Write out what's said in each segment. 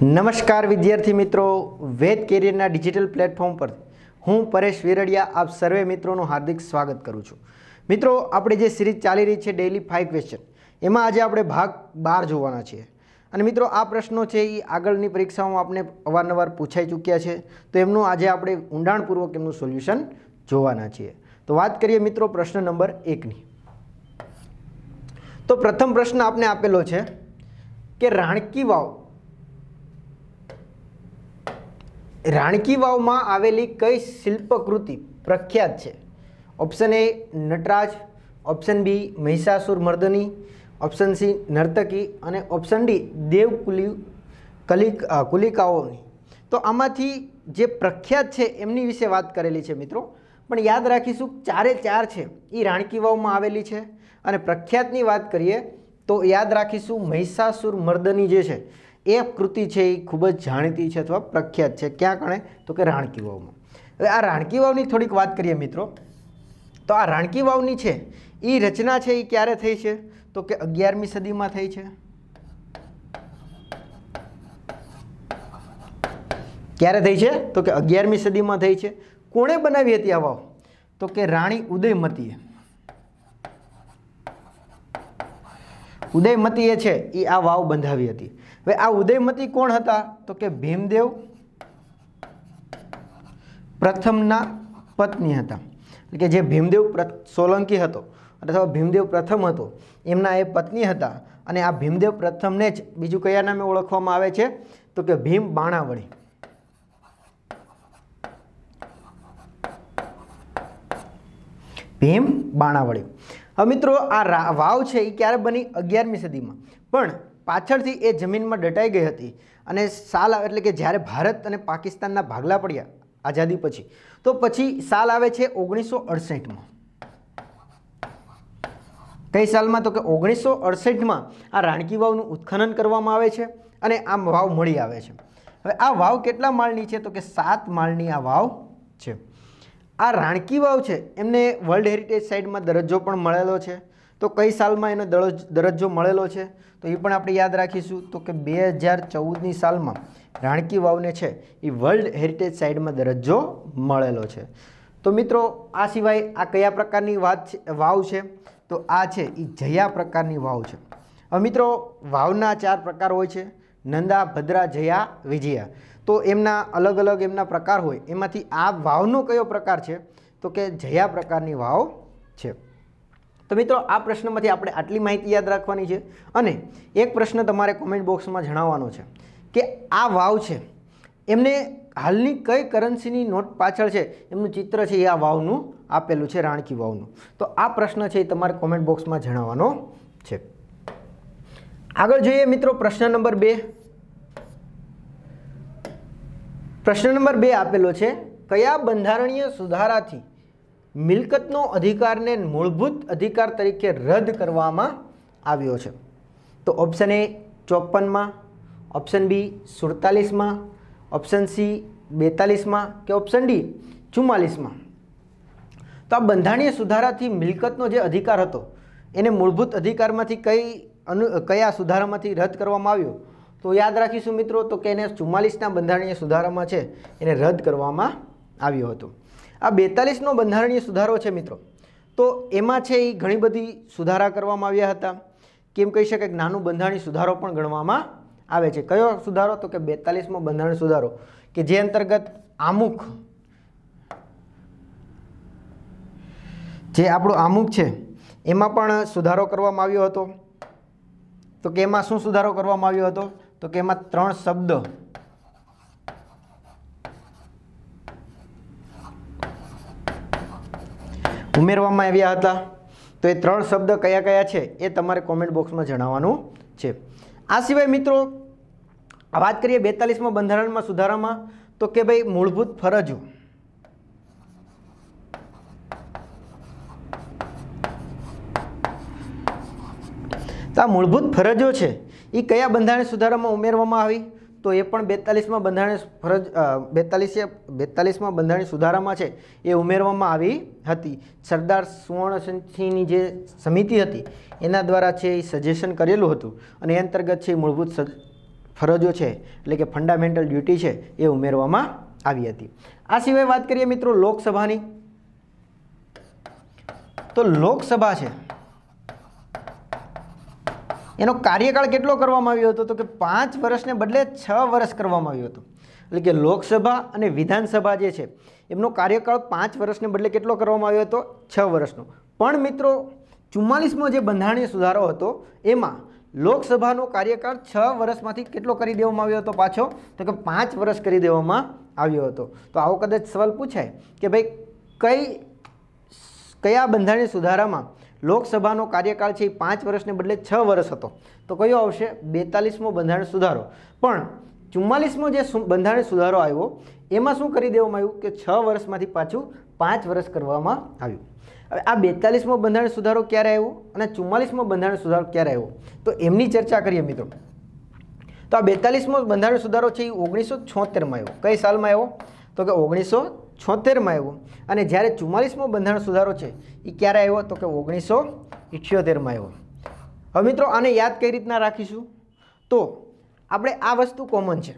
નમસ્કાર વિદ્યાર્થી મિત્રો, વેદ કેરિયરના ડિજિટલ પ્લેટફોર્મ પર હું પરેશ વિરડિયા, આપ સર્વે મિત્રોનું હાર્દિક સ્વાગત કરું છું. મિત્રો, આપણે જે સિરીઝ ચાલી રહી છે ડેઇલી ફાઇવ ક્વેશ્ચન એમાં આજે આપણે ભાગ બાર જોવાના છીએ. અને મિત્રો, આ પ્રશ્નો છે એ આગળની પરીક્ષાઓમાં આપણે અવારનવાર પૂછાઈ ચૂક્યા છે, તો એમનું આજે આપણે ઊંડાણપૂર્વક એમનું સોલ્યુશન જોવાના છીએ. તો વાત કરીએ મિત્રો પ્રશ્ન નંબર એકની. તો પ્રથમ પ્રશ્ન આપને આપેલો છે કે રાણકી વાવ રાણકી વાવમાં આવેલી કઈ શિલ્પકૃતિ પ્રખ્યાત છે? Option A Nataraj. Option B Mahishasura Mardini. Option C નર્તકી. અને ઓપ્શન ડી દેવકુલી કુલી, કલી કુલિકાઓની. તો આમાંથી જે પ્રખ્યાત છે એમની વિશે વાત કરેલી છે મિત્રો. પણ યાદ રાખીશું, ચારે ચાર છે એ રાણકી વાવમાં આવેલી છે. અને પ્રખ્યાતની વાત કરીએ તો યાદ રાખીશું, મહિષાસુર મર્દની જે છે એ કૃતિ છે એ ખૂબ જ જાણીતી છે અથવા પ્રખ્યાત છે. ક્યાં કણે? તો કે રાણકી વાવમાં. હવે આ રાણકી વાવની થોડીક વાત કરીએ મિત્રો. તો આ રાણકી વાવની છે એ રચના છે એ ક્યારે થઈ છે? તો કે અગિયારમી સદીમાં થઈ છે. ક્યારે થઈ છે? તો કે અગિયારમી સદીમાં થઈ છે. કોણે બનાવી હતી આ વાવ? તો કે રાણી ઉદયમતીએ. ઉદયમતીએ છે એ આ વાવ બંધાવી હતી. હવે આ ઉદયમતી કોણ હતા? તો કે ભીમદેવ પ્રથમના પત્ની હતા. એટલે કે જે ભીમદેવ સોલંકી હતો અથવા ભીમદેવ પ્રથમ હતો, એમના એ પત્ની હતા. અને આ ભીમદેવ પ્રથમને જ બીજું કયા નામે ઓળખવામાં આવે છે? તો કે ભીમ બાણાવળી. ભીમ બાણાવળી. હવે મિત્રો, આ વાવ છે એ ક્યારે બની? અગિયારમી સદીમાં. પણ પાછળથી એ જમીનમાં દટાઈ ગઈ હતી અને સાલ એટલે કે જ્યારે ભારત અને પાકિસ્તાનના ભાગલા પડ્યા આઝાદી પછી, તો પછી સાલ આવે છે ઓગણીસો અડસઠમાં. કઈ સાલમાં? તો કે ઓગણીસો અડસઠમાં આ રાણકી વાવનું ઉત્ખનન કરવામાં આવે છે અને આ વાવ મળી આવે છે. હવે આ વાવ કેટલા માળની છે? તો કે સાત માળની આ વાવ છે. આ રાણકી વાવ છે, એમને વર્લ્ડ હેરિટેજ સાઇટમાં દરજ્જો પણ મળેલો છે. તો કઈ સાલમાં એનો દરજ- દરજ્જો મળેલો છે? તો એ પણ આપણે યાદ રાખીશું. તો કે બે હજાર ચૌદની સાલમાં રાણકી વાવને છે એ વર્લ્ડ હેરિટેજ સાઇટમાં દરજ્જો મળેલો છે. તો મિત્રો, આ સિવાય આ કયા પ્રકારની વાત વાવ છે? તો આ છે એ જયા પ્રકારની વાવ છે. હવે મિત્રો, વાવના ચાર પ્રકાર હોય છે. નંદા, ભદ્રા, જયા, વિજયા. તો એમના અલગ અલગ એમના પ્રકાર હોય. એમાંથી આ વાવનો કયો પ્રકાર છે? તો કે જયા પ્રકારની વાવ છે. તો મિત્રો, આ પ્રશ્નમાંથી આપણે આટલી માહિતી યાદ રાખવાની છે અને એક પ્રશ્ન તમારે કોમેન્ટ બોક્સમાં જણાવવાનો છે કે આ વાવ છે, એમને હાલની કઈ કરન્સીની નોટ પાછળ છે? એમનું ચિત્ર છે એ આ વાવનું, આપેલું છે રાણકી વાવનું. તો આ પ્રશ્ન છે એ તમારે કોમેન્ટ બોક્સમાં જણાવવાનો છે. આગળ જોઈએ મિત્રો, પ્રશ્ન નંબર બે. પ્રશ્ન નંબર બે આપેલો છે, કયા બંધારણીય સુધારાથી મિલકતનો અધિકારને મૂળભૂત અધિકાર તરીકે રદ કરવામાં આવ્યો છે. તો ઓપ્શન એ ચોપનમાં ઓપ્શન બી સુડતાલીસમાં ઓપ્શન સી બેતાલીસમાં કે ઓપ્શન ડી ચુમ્માલીસમાં? તો આ બંધારણીય સુધારાથી મિલકતનો જે અધિકાર હતો, એને મૂળભૂત અધિકારમાંથી કઈ અનુ, કયા સુધારામાંથી રદ કરવામાં આવ્યો? તો યાદ રાખીશું મિત્રો, તો કે એને ચુમ્માલીસના બંધારણીય સુધારામાં છે, એને રદ કરવામાં આવ્યો હતો. આ બેતાલીસનો બંધારણીય સુધારો છે મિત્રો. તો એમાં છે એ ઘણી બધી સુધારા કરવામાં આવ્યા હતા. કેમ કહી શકાય કે નાનું બંધારણીય સુધારો પણ ગણવામાં આવે છે. કયો સુધારો? તો કે બેતાલીસમો બંધારણીય સુધારો, કે જે અંતર્ગત આમુખ, જે આપણું આમુખ છે, એમાં પણ સુધારો કરવામાં આવ્યો હતો. તો કે એમાં શું સુધારો કરવામાં આવ્યો હતો? તો કે એમાં ત્રણ શબ્દ ઉમેરવામાં આવ્યા હતા. તો એ ત્રણ શબ્દ કયા કયા છે એ તમારે કોમેન્ટ બોક્સમાં જણાવવાનું છે. આ સિવાય મિત્રો વાત કરીએ બેતાલીસમાં બંધારણમાં સુધારામાં, તો કે ભાઈ મૂળભૂત ફરજો. તો આ મૂળભૂત ફરજો છે એ કયા બંધારણ સુધારામાં ઉમેરવામાં આવી? તો એ પણ બેતાલીસમાં બંધારણ ફરજ બેતાલીસે, બેતાલીસમાં બંધારણ સુધારામાં છે એ ઉમેરવામાં આવી હતી. સરદાર સુવર્ણસિંહની જે સમિતિ હતી, એના દ્વારા છે એ સજેશન કરેલું હતું. અને એ અંતર્ગત છે મૂળભૂત ફરજો છે, એટલે કે ફંડામેન્ટલ ડ્યુટી છે એ ઉમેરવામાં આવી હતી. આ સિવાય વાત કરીએ મિત્રો લોકસભાની. તો લોકસભા છે એનો કાર્યકાળ કેટલો કરવામાં આવ્યો હતો તો કે પાંચ વર્ષને બદલે છ વર્ષ કરવામાં આવ્યો હતો. એટલે કે લોકસભા અને વિધાનસભા જે છે, એમનો કાર્યકાળ પાંચ વર્ષને બદલે કેટલો કરવામાં આવ્યો હતો? છ વર્ષનો. પણ મિત્રો, ચુમ્માલીસમો જે બંધારણીય સુધારો હતો, એમાં લોકસભાનો કાર્યકાળ છ વર્ષમાંથી કેટલો કરી દેવામાં આવ્યો હતો પાછો? તો કે પાંચ વર્ષ કરી દેવામાં આવ્યો હતો. તો આવો કદાચ સવાલ પૂછાય કે ભાઈ, કઈ, કયા બંધારણીય સુધારામાં લોકસભાનો કાર્યકાળ છે એ પાંચ વર્ષને બદલે છ વર્ષ હતો. તો કયો આવશે? બેતાલીસમો બંધારણ સુધારો. પણ ચુમ્માલીસમો જે બંધારણ સુધારો આવ્યો, એમાં શું કરી દેવામાં આવ્યું? કે છ વર્ષમાંથી પાછું પાંચ વર્ષ કરવામાં આવ્યું. હવે આ બેતાલીસમો બંધારણ સુધારો ક્યારે આવ્યો અને ચુમ્માલીસમો બંધારણ સુધારો ક્યારે આવ્યો? તો એમની ચર્ચા કરીએ મિત્રો. તો આ બેતાલીસમો બંધારણ સુધારો છે એ ઓગણીસો છોતેરમાં આવ્યો. કઈ સાલમાં આવ્યો? તો કે ઓગણીસો છોતેરમાં આવ્યો. અને જ્યારે ચુમ્માલીસમો બંધારણ સુધારો છે એ ક્યારે આવ્યો? તો કે ઓગણીસો ઇઠ્યોતેરમાં આવ્યો. હવે મિત્રો, આને યાદ કઈ રીતના રાખીશું? તો આપણે આ વસ્તુ કોમન છે.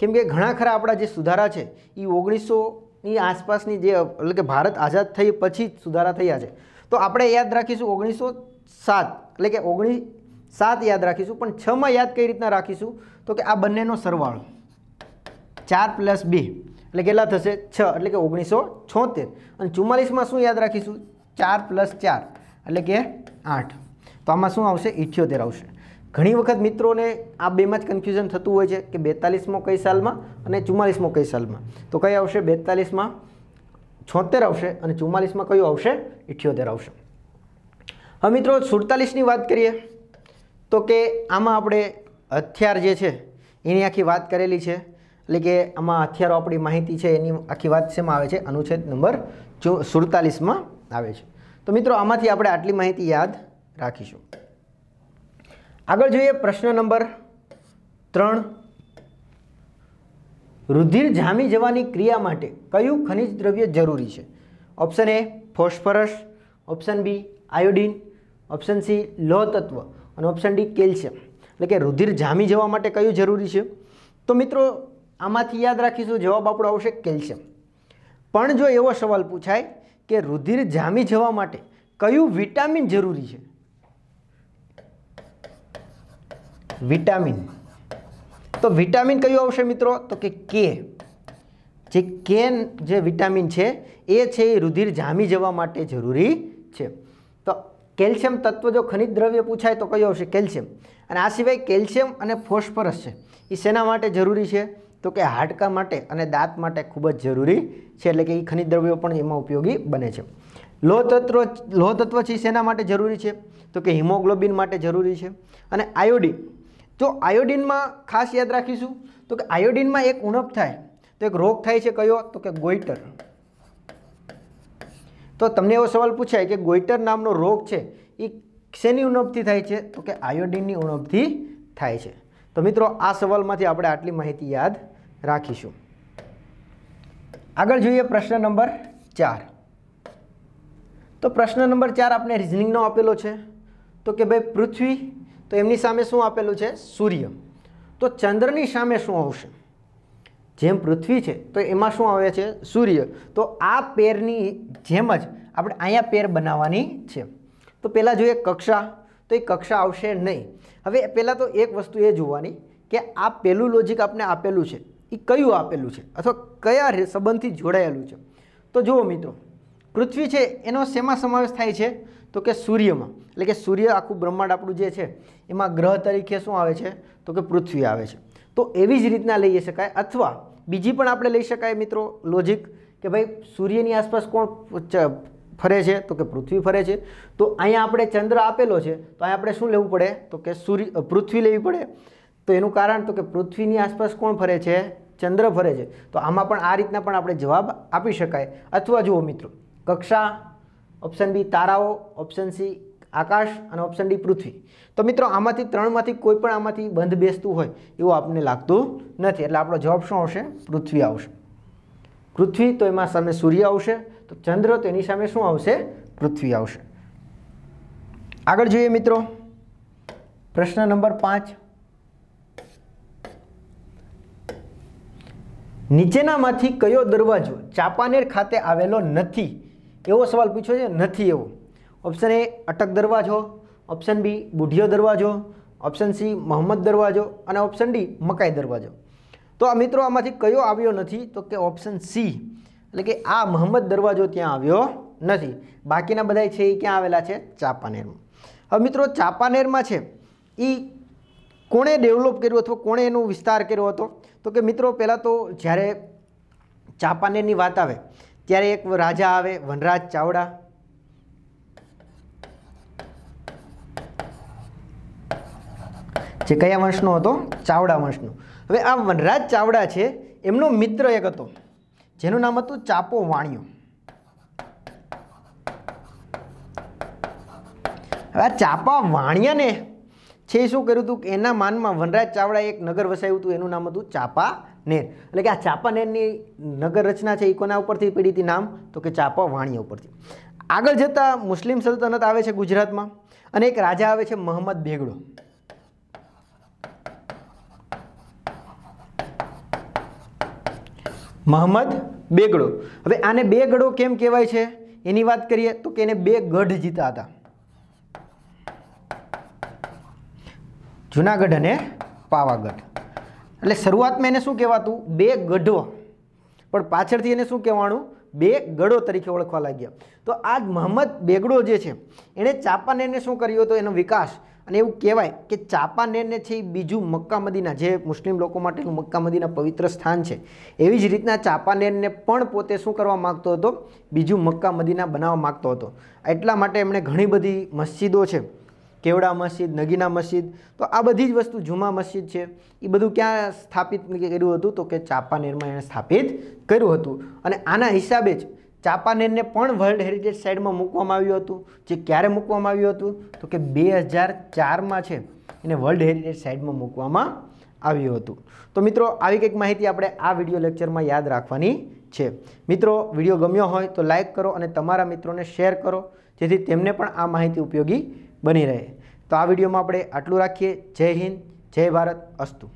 કેમ કે ઘણા ખરા આપણા જે સુધારા છે એ ઓગણીસોની આસપાસની જે, એટલે કે ભારત આઝાદ થઈ પછી જ સુધારા થયા છે. તો આપણે યાદ રાખીશું ઓગણીસો સાત, એટલે કે ઓગણીસ સાત યાદ રાખીશું. પણ છમાં યાદ કઈ રીતના રાખીશું? તો કે આ બંનેનો સરવાળો. ચાર પ્લસ બે. એટલે કેટલા થશે? છ, એટલે કે ઓગણીસો છોતેર. અને ચુમ્માલીસમાં શું યાદ રાખીશું? ચાર પ્લસ ચાર, એટલે કે આઠ. તો આમાં શું આવશે? ઇઠ્યોતેર આવશે. ઘણી વખત મિત્રોને આ બેમાં જ કન્ફ્યુઝન થતું હોય છે કે બેતાલીસમો કઈ સાલમાં અને ચુમ્માલીસમો કઈ સાલમાં. તો કઈ આવશે? બેતાલીસમાં છોતેર આવશે અને ચુમ્માલીસમાં કયું આવશે? ઇઠ્યોતેર આવશે. હવે મિત્રો, સુડતાલીસની વાત કરીએ. તો કે આમાં આપણે હથિયાર જે છે, એની આખી વાત કરેલી છે. એટલે કે આમાં હથિયારો આપણી માહિતી છે, એની આખી વાત શેમાં આવે છે? અનુચ્છેદ નંબર જો સુડતાલીસમાં આવે છે. તો મિત્રો, આમાંથી આપણે આટલી માહિતી યાદ રાખીશું. આગળ જોઈએ પ્રશ્ન નંબર ત્રણ. રુધિર જામી જવાની ક્રિયા માટે કયું ખનિજ દ્રવ્ય જરૂરી છે? Option A phosphorus, option B iodine, option C લોહ તત્વ અને ઓપ્શન ડી કેલ્શિયમ. એટલે કે રુધિર જામી જવા માટે કયું જરૂરી છે? તો મિત્રો આમાંથી યાદ રાખીશું, જવાબ આપણો આવશે કેલ્શિયમ. પણ જો એવો સવાલ પૂછાય કે રુધિર જામી જવા માટે કયું વિટામિન જરૂરી છે? વિટામિન. તો વિટામિન કયું આવશે મિત્રો? તો કે કે જે કે જે વિટામિન છે, એ છે એ રુધિર જામી જવા માટે જરૂરી છે. તો કેલ્શિયમ તત્વ જો ખનિજ દ્રવ્ય પૂછાય તો કયું આવશે? કેલ્શિયમ. અને આ સિવાય કેલ્શિયમ અને ફોસ્ફરસ છે. એ શેના માટે જરૂરી છે? તો કે હાડકા માટે અને દાંત માટે ખૂબ જ જરૂરી છે, એટલે કે એ ખનિજ દ્રવ્યો પણ એમાં ઉપયોગી બને છે. લોહ તત્વ લોહ તત્વ છે શેના માટે જરૂરી છે? તો કે હિમોગ્લોબિન માટે જરૂરી છે. અને આયોડિન, તો આયોડિનમાં ખાસ યાદ રાખીશું, તો કે આયોડિનમાં એક ઉણપ થાય, તો એક રોગ થાય છે કયો? તો કે ગોઈટર. તો તમને એવો સવાલ પૂછાય કે ગોઈટર નામનો રોગ છે એ શેની ઉણપથી થાય છે? તો કે આયોડિનની ઉણપથી થાય છે. તો મિત્રો, આ સવાલમાંથી આપણે આટલી માહિતી યાદ રાખીશું. આગળ જોઈએ પ્રશ્ન નંબર ચાર. તો પ્રશ્ન નંબર ચાર આપણે રિઝનિંગનો આપેલો છે. તો કે ભાઈ પૃથ્વી, તો એમની સામે શું આપેલું છે? સૂર્ય. તો ચંદ્રની સામે શું આવશે? જેમ પૃથ્વી છે, તો એમાં શું આવે છે? સૂર્ય. તો આ પેરની જેમ જ આપણે અહીંયા પેર બનાવવાની છે. તો પહેલાં જોઈએ કક્ષા. તો એ કક્ષા આવશે નહીં. હવે પહેલાં તો એક વસ્તુ એ જોવાની કે આ પહેલું લોજિક આપણે આપેલું છે. એ કયું આપેલું છે? અથવા કયા સંબંધથી જોડાયેલું છે? તો જુઓ મિત્રો, પૃથ્વી છે, એનો શેમાં સમાવેશ થાય છે? તો કે સૂર્યમાં. એટલે કે સૂર્ય આખું બ્રહ્માંડ આપણું જે છે, એમાં ગ્રહ તરીકે શું આવે છે? તો કે પૃથ્વી આવે છે. તો એવી જ રીતના લઈ શકાય. અથવા બીજી પણ આપણે લઈ શકાય મિત્રો લોજિક કે ભાઈ સૂર્યની આસપાસ કોણ ફરે છે? તો કે પૃથ્વી ફરે છે. તો અહીંયા આપણે ચંદ્ર આપેલો છે. તો અહીંયા આપણે શું લેવું પડે? તો કે સૂર્ય, પૃથ્વી લેવી પડે. તો એનું કારણ તો કે પૃથ્વીની આસપાસ કોણ ફરે છે? ચંદ્ર ફરે છે. તો આમાં પણ આ રીતના પણ આપણે જવાબ આપી શકાય. અથવા જુઓ મિત્રો, કક્ષા ઓપ્શન બી તારાઓ ઓપ્શન સી આકાશ અને ઓપ્શન ડી પૃથ્વી. તો મિત્રો, આમાંથી ત્રણમાંથી કોઈ પણ આમાંથી બંધ બેસતું હોય એવું આપણને લાગતું નથી. એટલે આપણો જવાબ શું આવશે? પૃથ્વી આવશે. પૃથ્વી તો એમાં સામે સૂર્ય આવશે. તો ચંદ્ર તો એની સામે શું આવશે? પૃથ્વી આવશે. આગળ જોઈએ મિત્રો. પ્રશ્ન નંબર પાંચ. નીચેનામાંથી કયો દરવાજો ચાંપાનેર ખાતે આવેલો નથી? એવો સવાલ પૂછ્યો છે, નથી એવો. ઓપ્શન એ અટક દરવાજો. ઓપ્શન બી બુઢિયો દરવાજો. ઓપ્શન સી મોહમ્મદ દરવાજો. અને ઓપ્શન ડી મકાઈ દરવાજો. તો આ મિત્રો આમાંથી કયો આવ્યો નથી? તો કે ઓપ્શન સી એટલે કે આ મોહમ્મદ દરવાજો ત્યાં આવ્યો નથી. બાકીના બધા છે એ ક્યાં આવેલા છે? ચાંપાનેરમાં. હવે મિત્રો, ચાંપાનેરમાં છે. એ કોણે ડેવલપ કર્યું અથવા કોણે એનો વિસ્તાર કર્યો હતો? તો કે મિત્રો, પહેલાં તો જ્યારે ચાંપાનેરની વાત આવે, ત્યારે એક રાજા આવે, વનરાજ ચાવડા. જે કયા વંશનો હતો? ચાવડા વંશનો. હવે આ વનરાજ ચાવડા છે, એમનો મિત્ર એક હતો, જેનું નામ હતું ચાપો વાણિયો. હવે આ ચાપા વાણિયાને છે શું કર્યું હતું કે એના માનમાં વનરાજ ચાવડા એક નગર વસાયું હતું એનું નામ હતું ચાપાનેર એટલે કે આ ચાપાનેરની નગર રચના છે એ કોના ઉપરથી પડી હતી નામ? તો કે ચાપા વાણિયા ઉપરથી. આગળ જતાં મુસ્લિમ સલ્તનત આવે છે ગુજરાતમાં અને એક રાજા આવે છે મોહમ્મદ બેગડો. મોહમ્મદ બેગડો. હવે આને બેગડો કેમ કહેવાય છે? એની વાત કરીએ તો કે એને બે ગઢ જીતા હતા. જુનાગઢ અને પાવાગઢ. એટલે શરૂઆતમાં એને શું કહેવાતું? બે ગઢો. પણ પાછળથી એને શું કહેવાનું? બે ગઢો તરીકે ઓળખવા લાગ્યા. તો આ મોહમ્મદ બેગડો જે છે, એણે ચાંપાનેરને શું કર્યું હતો? એનો વિકાસ. અને એવું કહેવાય કે ચાંપાનેરને છે એ બીજું મક્કા મદીના, જે મુસ્લિમ લોકો માટેનું મક્કા મદીના પવિત્ર સ્થાન છે, એવી જ રીતના ચાંપાનેરને પણ પોતે શું કરવા માગતો હતો? બીજું મક્કા મદીના બનાવવા માગતો હતો. એટલા માટે એમણે ઘણી બધી મસ્જિદો છે કેવડા મસ્જિદ, નગીના મસ્જિદ, તો આ બધી જ વસ્તુ જુમા મસ્જિદ છે. એ બધું ક્યાં સ્થાપિત કર્યું હતું? તો કે ચાંપાનેરમાં એણે સ્થાપિત કર્યું હતું. અને આના હિસાબે જ ચાંપાનેરને પણ વર્લ્ડ હેરિટેજ સાઇટમાં મૂકવામાં આવ્યું હતું. જે ક્યારે મૂકવામાં આવ્યું હતું? તો કે બે હજાર ચારમાં છે. એને વર્લ્ડ હેરિટેજ સાઇટમાં મૂકવામાં આવ્યું હતું. તો મિત્રો, આવી કંઈક માહિતી આપણે આ વીડિયો લેક્ચરમાં યાદ રાખવાની છે. મિત્રો, વીડિયો ગમ્યો હોય તો લાઈક કરો અને તમારા મિત્રોને શેર કરો. જેથી તેમને પણ આ માહિતી ઉપયોગી બની રહે. તો આ વિડીયોમાં આપણે આટલું રાખીએ. જય હિન્દ જય ભારત અસ્તુ.